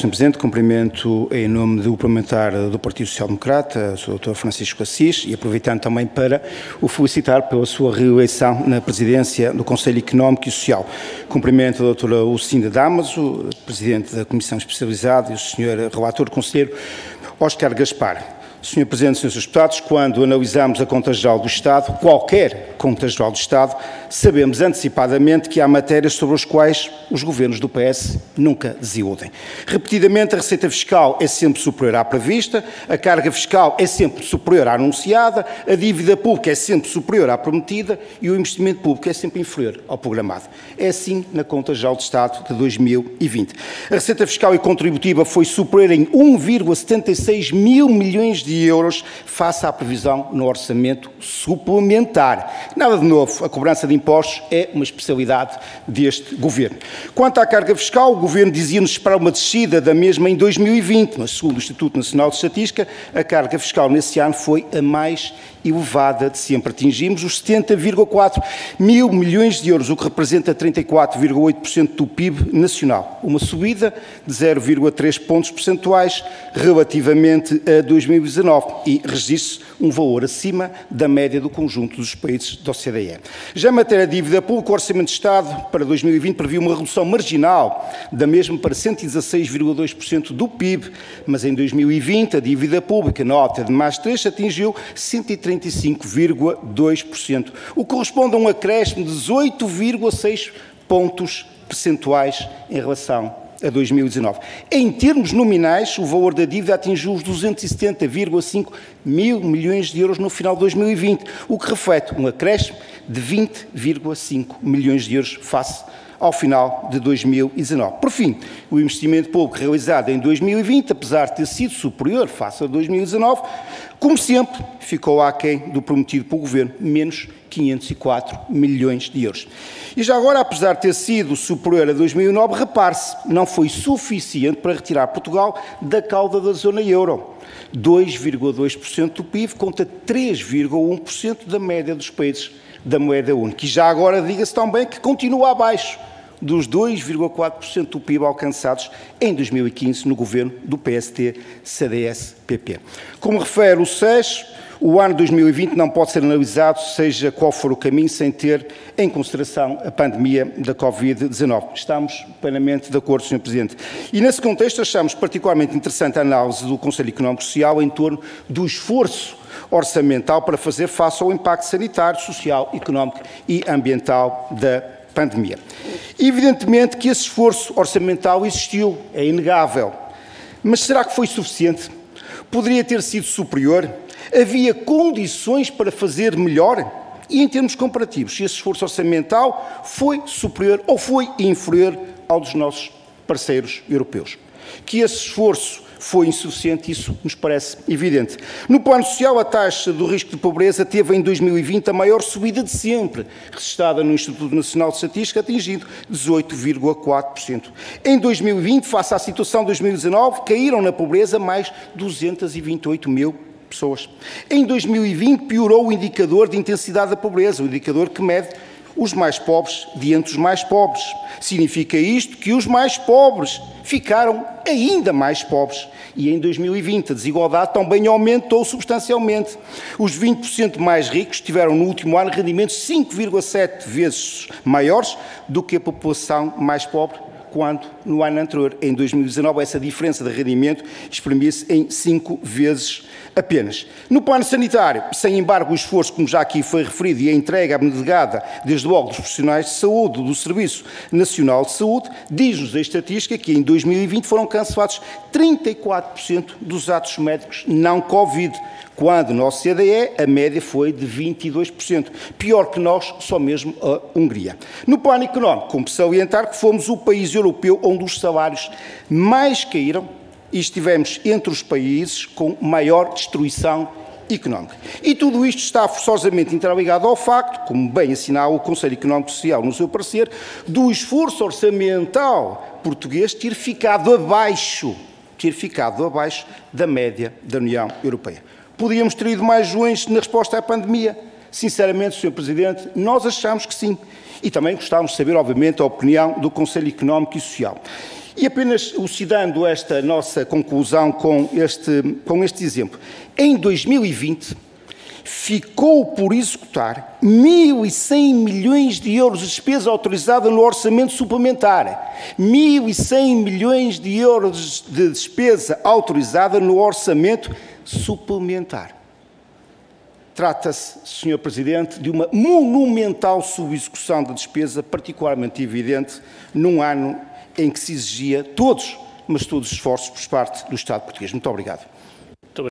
Sr. Presidente. Cumprimento em nome do parlamentar do Partido Social Democrata, o. Dr. Francisco Assis, e aproveitando também para o felicitar pela sua reeleição na presidência do Conselho Económico e Social. Cumprimento a Dra. Lucinda Damaso, Presidente da Comissão Especializada, e o Sr. Relator Conselheiro Oscar Gaspar. Sr. Presidente, Srs. Deputados, quando analisamos a Conta Geral do Estado, qualquer Conta Geral do Estado, sabemos antecipadamente que há matérias sobre as quais os governos do PS nunca desiludem. Repetidamente, a receita fiscal é sempre superior à prevista, a carga fiscal é sempre superior à anunciada, a dívida pública é sempre superior à prometida e o investimento público é sempre inferior ao programado. É assim na Conta Geral do Estado de 2020. A receita fiscal e contributiva foi superior em 1,76 mil milhões de de euros face à previsão no orçamento suplementar. Nada de novo, a cobrança de impostos é uma especialidade deste governo. Quanto à carga fiscal, o governo dizia-nos esperar uma descida da mesma em 2020, mas segundo o Instituto Nacional de Estatística, a carga fiscal nesse ano foi a mais elevada de sempre. Atingimos os 70,4 mil milhões de euros, o que representa 34,8% do PIB nacional. Uma subida de 0,3 pontos percentuais relativamente a 2019 e registra um valor acima da média do conjunto dos países da OCDE. Já em matéria de dívida pública, o Orçamento de Estado para 2020 previu uma redução marginal da mesma para 116,2% do PIB, mas em 2020 a dívida pública, nota de mais 3, atingiu 135,2%, o que corresponde a um acréscimo de 18,6 pontos percentuais em relação a 2019. Em termos nominais, o valor da dívida atingiu os 270,5 mil milhões de euros no final de 2020, o que reflete um acréscimo de 20,5 milhões de euros face ao final de 2019. Por fim, o investimento público realizado em 2020, apesar de ter sido superior face a 2019, como sempre, ficou aquém do prometido pelo Governo, menos 504 milhões de euros. E já agora, apesar de ter sido superior a 2009, repare-se, não foi suficiente para retirar Portugal da cauda da zona euro. 2,2% do PIB contra 3,1% da média dos países da moeda única. E já agora diga-se também que continua abaixo dos 2,4% do PIB alcançados em 2015 no governo do PST-CDS-PP. Como refere o SES, o ano 2020 não pode ser analisado, seja qual for o caminho, sem ter em consideração a pandemia da Covid-19. Estamos plenamente de acordo, Sr. Presidente. E nesse contexto achamos particularmente interessante a análise do Conselho Económico Social em torno do esforço orçamental para fazer face ao impacto sanitário, social, económico e ambiental da pandemia. Evidentemente que esse esforço orçamental existiu, é inegável. Mas será que foi suficiente? Poderia ter sido superior? Havia condições para fazer melhor? E em termos comparativos, esse esforço orçamental foi superior ou foi inferior ao dos nossos parceiros europeus? Que esse esforço foi insuficiente, isso nos parece evidente. No plano social, a taxa do risco de pobreza teve em 2020 a maior subida de sempre, registrada no Instituto Nacional de Estatística, atingindo 18,4%. Em 2020, face à situação de 2019, caíram na pobreza mais 228 mil pessoas. Em 2020, piorou o indicador de intensidade da pobreza, o indicador que mede os mais pobres diante dos mais pobres. Significa isto que os mais pobres ficaram ainda mais pobres. E em 2020 a desigualdade também aumentou substancialmente. Os 20% mais ricos tiveram no último ano rendimentos 5,7 vezes maiores do que a população mais pobre quando no ano anterior, em 2019, essa diferença de rendimento exprimia-se em cinco vezes apenas. No plano sanitário, sem embargo, o esforço, como já aqui foi referido, e a entrega abnegada, desde logo, dos profissionais de saúde, do Serviço Nacional de Saúde, diz-nos a estatística que em 2020 foram cancelados 34% dos atos médicos não Covid, quando na OCDE a média foi de 22%. Pior que nós, só mesmo a Hungria. No plano económico, como salientar que fomos o país europeu onde os salários mais caíram e estivemos entre os países com maior destruição económica. E tudo isto está forçosamente interligado ao facto, como bem assinala o Conselho Económico Social no seu parecer, do esforço orçamental português ter ficado abaixo, ter ficado abaixo da média da União Europeia. Podíamos ter ido mais longe na resposta à pandemia. Sinceramente, Sr. Presidente, nós achamos que sim. E também gostávamos de saber, obviamente, a opinião do Conselho Económico e Social. E apenas elucidando esta nossa conclusão com este, com este exemplo. Em 2020, ficou por executar 1.100 milhões de euros de despesa autorizada no orçamento suplementar. 1.100 milhões de euros de despesa autorizada no orçamento suplementar. Trata-se, Sr. Presidente, de uma monumental subexecução da despesa, particularmente evidente num ano em que se exigia todos, mas todos os esforços por parte do Estado português. Muito obrigado.